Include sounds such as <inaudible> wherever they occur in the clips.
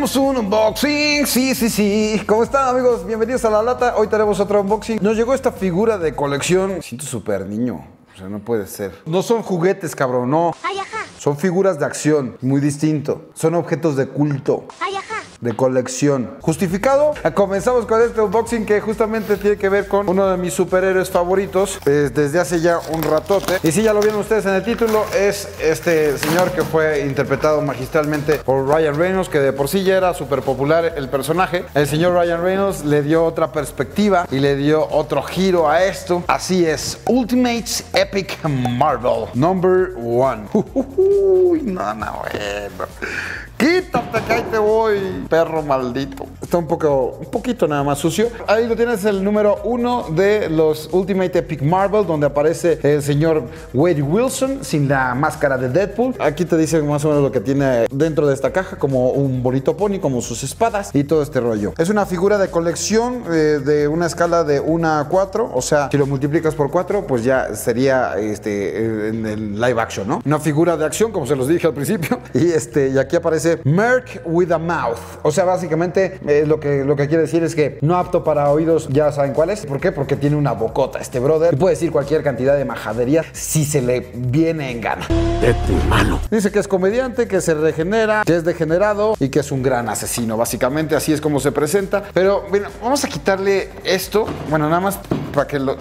tenemos un unboxing, sí, sí, sí. ¿Cómo están amigos? Bienvenidos a La Lata. Hoy tenemos otro unboxing. Nos llegó esta figura de colección. Siento súper niño. O sea, no puede ser. No son juguetes, cabrón, no. Son figuras de acción, muy distinto. Son objetos de culto. Ay, ajá. De colección. ¿Justificado? Comenzamos con este unboxing que justamente tiene que ver con uno de mis superhéroes favoritos eh, desde hace ya un ratote. Y si ya lo vieron ustedes en el título, es este señor que fue interpretado magistralmente por Ryan Reynolds, que de por sí ya era súper popular el personaje. El señor Ryan Reynolds le dio otra perspectiva y le dio otro giro a esto. Así es, Ultimates Epic Marvel Number One. <laughs> No, no, bueno. Quítate que ahí te voy, perro maldito. Está un poco, un poquito nada más sucio. Ahí lo tienes el número uno de los Ultimate Epic Marvel, donde aparece el señor Wade Wilson sin la máscara de Deadpool. Aquí te dice más o menos lo que tiene dentro de esta caja, como un bonito pony, como sus espadas y todo este rollo. Es una figura de colección eh, de una escala de 1 a 4, o sea, si lo multiplicas por 4, pues ya sería este, en el live action, ¿no? Una figura de acción, como se los dije al principio. <laughs> Y, este, y aquí aparece Merc with a mouth. O sea, básicamente eh, lo, que, lo que quiere decir es que no apto para oídos, ya saben cuál es. ¿Por qué? Porque tiene una bocota este brother. Y puede decir cualquier cantidad de majadería si se le viene en gana. de tu mano. Dice que es comediante, que se regenera, que es degenerado y que es un gran asesino. Básicamente así es como se presenta. Pero bueno, vamos a quitarle esto. Bueno, nada más para que lo,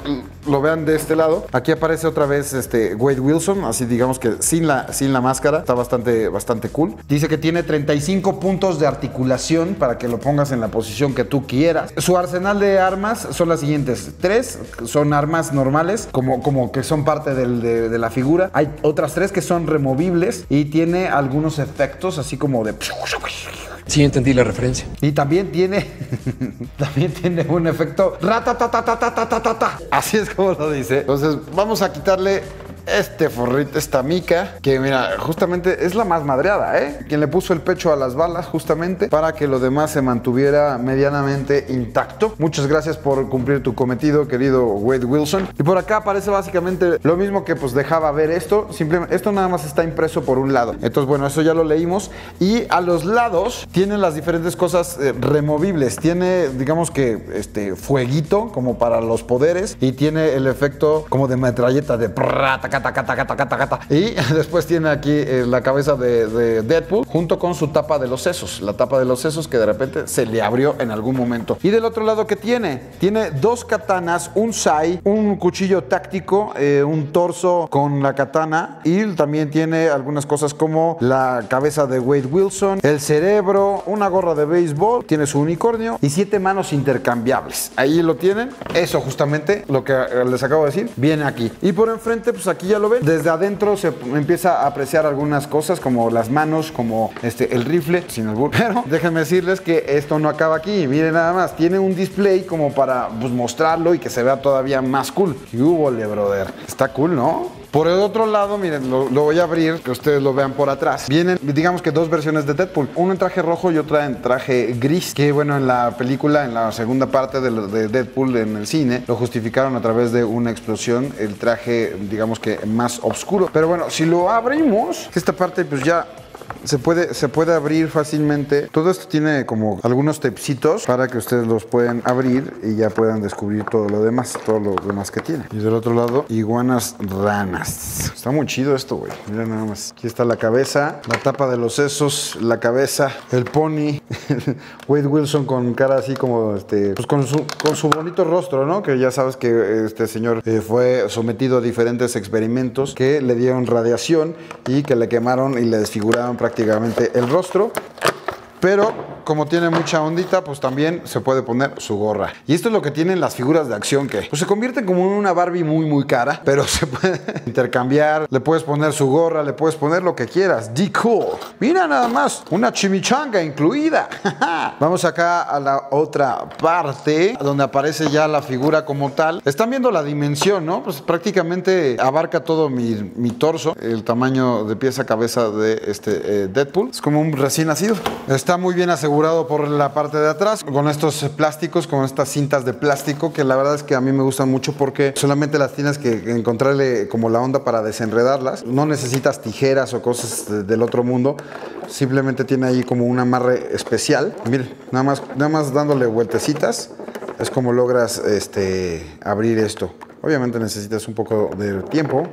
vean de este lado. Aquí aparece otra vez este Wade Wilson, así digamos que sin la, sin la máscara. Está bastante, bastante cool. Dice que tiene 35 puntos de articulación para que lo pongas en la posición que tú quieras. Su arsenal de armas son las siguientes. Tres son armas normales, como, como que son parte de, de la figura. Hay otras tres que son removibles y tiene algunos efectos así como de... Sí, entendí la referencia. Y también tiene, <laughs> también tiene un efecto ratatatatatatatata. Así es como lo dice. Entonces vamos a quitarle este forrito, esta mica, que mira, justamente es la más madreada, ¿eh? Quien le puso el pecho a las balas justamente para que lo demás se mantuviera medianamente intacto. Muchas gracias por cumplir tu cometido, querido Wade Wilson. Y por acá aparece básicamente lo mismo que pues dejaba ver esto. Simplemente, esto nada más está impreso por un lado. Entonces, bueno, eso ya lo leímos. Y a los lados tienen las diferentes cosas eh, removibles. Tiene, digamos que, este fueguito como para los poderes y tiene el efecto como de metralleta de prrra, Y <laughs> después tiene aquí eh, la cabeza de, de Deadpool junto con su tapa de los sesos. La tapa de los sesos que de repente se le abrió en algún momento. Y del otro lado, ¿qué tiene? Tiene dos katanas, un sai, un cuchillo táctico, eh, un torso con la katana y también tiene algunas cosas como la cabeza de Wade Wilson, el cerebro, una gorra de béisbol, tiene su unicornio y siete manos intercambiables. Ahí lo tienen. Eso justamente, lo que eh, les acabo de decir, viene aquí. Y por enfrente, pues aquí ya lo ven. Desde adentro se empieza a apreciar algunas cosas como las manos, como este, el rifle, sin albur. <laughs> Pero déjenme decirles que esto no acaba aquí. Miren nada más, tiene un display como para pues, mostrarlo y que se vea todavía más cool. ¿Qué hubo, brother? Está cool, ¿no? Por el otro lado, miren, lo, voy a abrir, que ustedes lo vean por atrás. Vienen, digamos que dos versiones de Deadpool. Uno en traje rojo y otra en traje gris. Que bueno, en la película, en la segunda parte de, de Deadpool en el cine, lo justificaron a través de una explosión. El traje, digamos que más oscuro. Pero bueno, si lo abrimos, esta parte pues ya se puede, se puede abrir fácilmente. Todo esto tiene como algunos tepsitos para que ustedes los puedan abrir y ya puedan descubrir todo lo demás, todo lo demás que tiene. Y del otro lado, iguanas ranas. Está muy chido esto, güey. Mira nada más. Aquí está la cabeza, la tapa de los sesos, la cabeza, el pony, <laughs> Wade Wilson con cara así como, este, pues con su, con su bonito rostro, ¿no? Que ya sabes que este señor eh, fue sometido a diferentes experimentos que le dieron radiación y que le quemaron y le desfiguraron prácticamente el rostro. Pero como tiene mucha ondita, pues también se puede poner su gorra. Y esto es lo que tienen las figuras de acción que pues se convierten como en una Barbie muy muy cara, pero <laughs> se puede intercambiar, le puedes poner su gorra, le puedes poner lo que quieras. D cool. Mira nada más, una chimichanga incluida. <laughs> Vamos acá a la otra parte donde aparece ya la figura como tal. Están viendo la dimensión, ¿no? Pues prácticamente abarca todo mi, mi torso, el tamaño de pieza cabeza de este eh, Deadpool. Es como un recién nacido. Está muy bien asegurado por la parte de atrás con estos plásticos, con estas cintas de plástico que la verdad es que a mí me gustan mucho porque solamente las tienes que encontrarle como la onda para desenredarlas. No necesitas tijeras o cosas del otro mundo. Simplemente tiene ahí como un amarre especial. Miren, nada más, nada más dándole vueltecitas es como logras este, abrir esto. Obviamente necesitas un poco de tiempo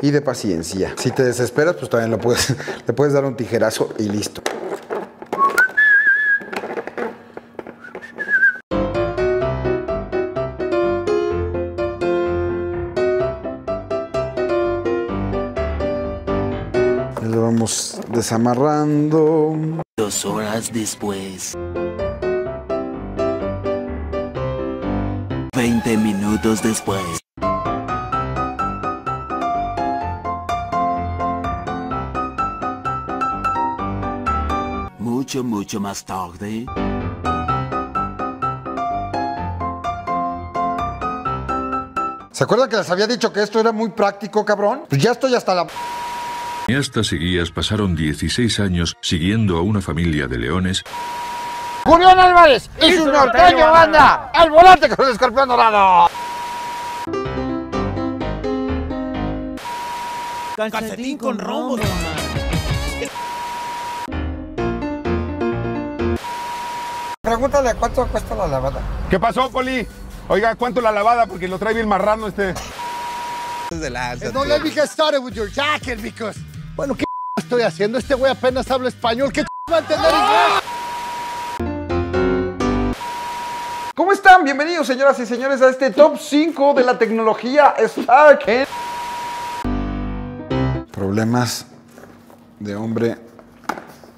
y de paciencia. Si te desesperas, pues también lo puedes, <laughs> le puedes dar un tijerazo y listo. Desamarrando. Dos horas después. 20 minutos después. Mucho, mucho más tarde. ¿Se acuerdan que les había dicho que esto era muy práctico, cabrón? Pues ya estoy hasta la... Cineastas y guías pasaron 16 años siguiendo a una familia de leones Julián Álvarez y su norteño banda, al volante con el escorpión dorado. Calcetín con rombos, Pregúntale cuánto cuesta la lavada. ¿Qué pasó, Poli? Oiga, ¿cuánto la lavada? Porque lo trae bien marrano este. Don't let me get started with your jacket because... Bueno, ¿qué <laughs> estoy haciendo? Este güey apenas habla español. ¿Qué <laughs> va a entender inglés? ¿Cómo están? Bienvenidos, señoras y señores, a este top 5 de la tecnología Stark. Problemas de hombre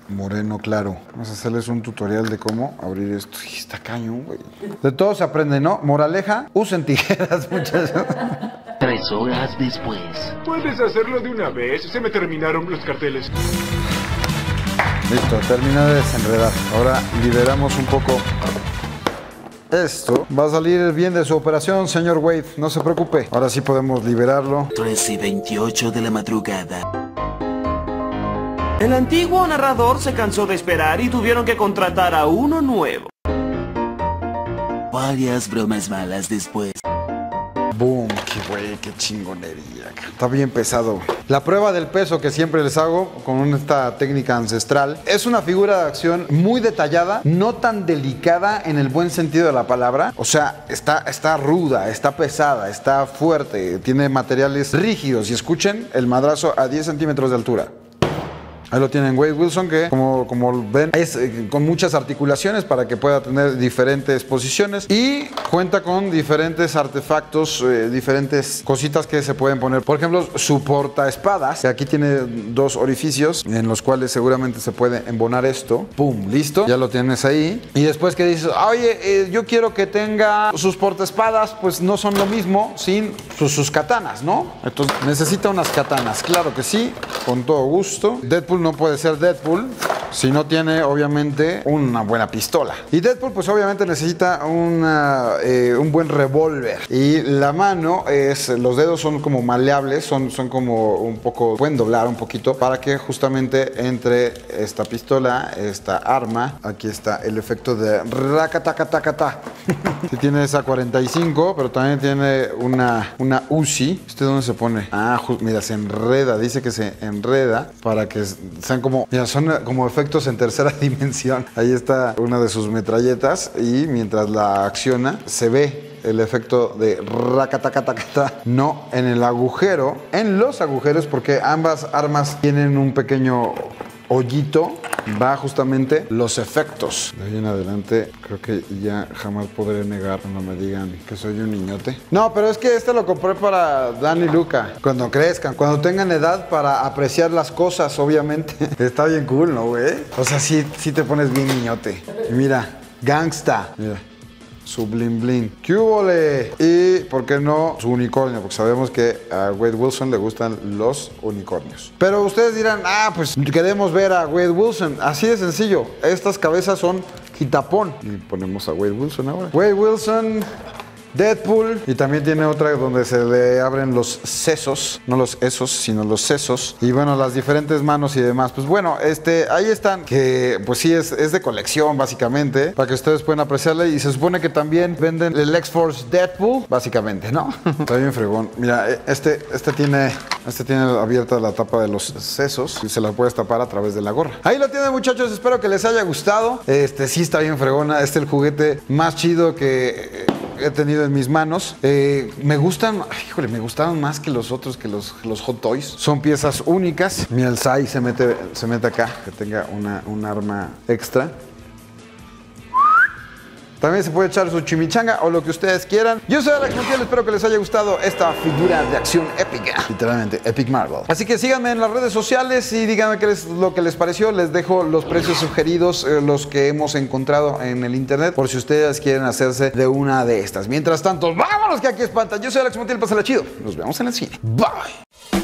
moreno claro. Vamos a hacerles un tutorial de cómo abrir esto. Está cañón, güey. De todo se aprende, ¿no? Moraleja, usen tijeras, <laughs> muchachos. Tres horas después. Puedes hacerlo de una vez. Se me terminaron los carteles. Listo, termina de desenredar. Ahora liberamos un poco esto. Va a salir bien de su operación, señor Wade. No se preocupe. Ahora sí podemos liberarlo. 3 y 28 de la madrugada. El antiguo narrador se cansó de esperar y tuvieron que contratar a uno nuevo. Varias bromas malas después. Boom, qué güey, qué chingonería. Está bien pesado. La prueba del peso que siempre les hago con esta técnica ancestral es una figura de acción muy detallada, no tan delicada en el buen sentido de la palabra. O sea, está, está ruda, está pesada, está fuerte, tiene materiales rígidos. Y escuchen el madrazo a 10 centímetros de altura. Ahí lo tienen Wade Wilson, que como, como ven es eh, con muchas articulaciones para que pueda tener diferentes posiciones y cuenta con diferentes artefactos, eh, diferentes cositas que se pueden poner. Por ejemplo, su portaespadas, que aquí tiene dos orificios en los cuales seguramente se puede embonar esto. ¡Pum! Listo. Ya lo tienes ahí. Y después que dices, oye, eh, yo quiero que tenga sus portaespadas, pues no son lo mismo sin sus, sus katanas, ¿no? Entonces necesita unas katanas. Claro que sí, con todo gusto. Deadpool no puede ser Deadpool si no tiene obviamente una buena pistola. Y Deadpool pues obviamente necesita una, eh, un buen revólver. Y la mano es, los dedos son como maleables, son, son como un poco, pueden doblar un poquito para que justamente entre esta pistola, esta arma, aquí está el efecto de racatacatacata. <laughs> Si tiene esa 45, pero también tiene una, una Uzi. ¿Este dónde se pone? Ah, mira, se enreda, dice que se enreda para que sean como, mira, son como efectos en tercera <laughs> dimensión. Ahí está una de sus metralletas y mientras la acciona se ve el efecto de racatacatacata, no en el agujero, en los agujeros, porque ambas armas tienen un pequeño hoyito, va justamente los efectos. De ahí en adelante, creo que ya jamás podré negar cuando me digan que soy un niñote. No, pero es que este lo compré para Dan y Luca. Cuando crezcan, cuando tengan edad para apreciar las cosas, obviamente. <laughs> Está bien cool, ¿no, güey? O sea, sí, sí te pones bien niñote. Y mira, gangsta. Mira. Su blin blin. ¿Qué húbole? Y, ¿por qué no? Su unicornio, porque sabemos que a Wade Wilson le gustan los unicornios. Pero ustedes dirán, ah, pues queremos ver a Wade Wilson. Así de sencillo. Estas cabezas son quitapón. Y ponemos a Wade Wilson ahora. Wade Wilson Deadpool. Y también tiene otra donde se le abren los sesos. No los esos, sino los sesos. Y bueno, las diferentes manos y demás. Pues bueno, este, ahí están. Que pues sí, es, es de colección básicamente. Para que ustedes puedan apreciarla. Y se supone que también venden el X-Force Deadpool. Básicamente, ¿no? <laughs> Está bien fregón. Mira, e- este, este tiene... Este tiene abierta la tapa de los sesos y se la puedes tapar a través de la gorra. Ahí lo tienen muchachos, espero que les haya gustado. Este sí está bien fregona, este es el juguete más chido que he tenido en mis manos. Eh, me gustan, híjole, me gustaron más que los otros, que los, Hot Toys. Son piezas únicas. Mira, el Sai se mete, se mete acá, que tenga una, un arma extra. También se puede echar su chimichanga o lo que ustedes quieran. Yo soy Alex Montiel, espero que les haya gustado esta figura de acción épica. Literalmente, Epic Marvel. Así que síganme en las redes sociales y díganme qué es lo que les pareció. Les dejo los precios sugeridos, eh, los que hemos encontrado en el internet, por si ustedes quieren hacerse de una de estas. Mientras tanto, vámonos que aquí espantan. Yo soy Alex Montiel, pásala chido. Nos vemos en el cine. Bye.